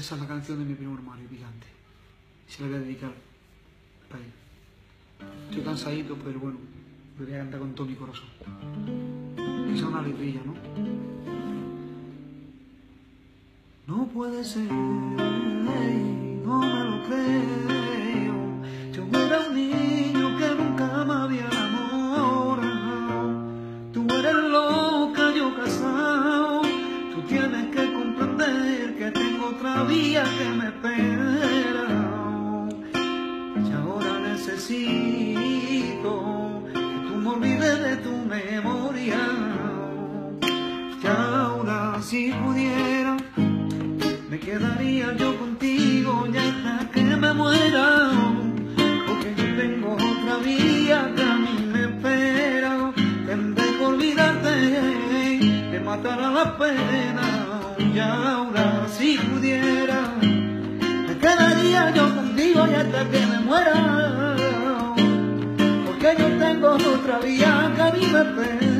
Esa es la canción de mi primo hermano, Picante. Y se la voy a dedicar a él. Estoy cansadito, pero bueno, lo voy a cantar con todo mi corazón. Esa es una letrilla, ¿no? No puede ser, no me lo creo. Yo era un niño que nunca me había enamorado. Tú eres loca, yo casado. Tú tienes que otra vía que me espera. Y ahora necesito que tú me olvides de tu memoria. Y ahora si pudiera me quedaría yo contigo ya hasta que me muera, porque yo tengo otra vía que a mí me espera, tendré que olvidarte, de matar a la pena, y ahora me yo contigo ya hasta que me muera, porque yo tengo otra vía que a mí me espera.